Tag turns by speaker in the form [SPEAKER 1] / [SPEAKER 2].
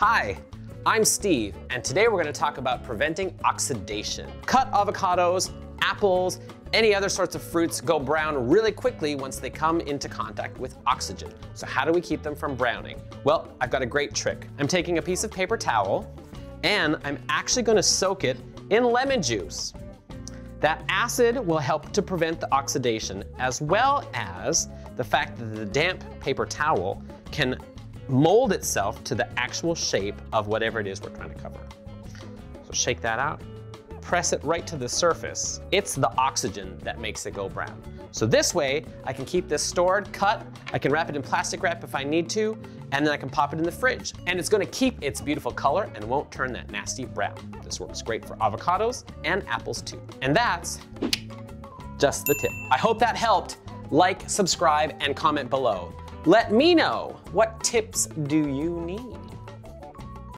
[SPEAKER 1] Hi, I'm Steve, and today we're gonna talk about preventing oxidation. Cut avocados, apples, any other sorts of fruits go brown really quickly once they come into contact with oxygen. So how do we keep them from browning? Well, I've got a great trick. I'm taking a piece of paper towel, and I'm actually gonna soak it in lemon juice. That acid will help to prevent the oxidation as well as the fact that the damp paper towel can mold itself to the actual shape of whatever it is we're trying to cover. So shake that out, press it right to the surface. It's the oxygen that makes it go brown. So this way, I can keep this stored, cut, I can wrap it in plastic wrap if I need to, and then I can pop it in the fridge. And it's gonna keep its beautiful color and won't turn that nasty brown. This works great for avocados and apples too. And that's just the tip. I hope that helped. Like, subscribe, and comment below. Let me know, what tips do you need?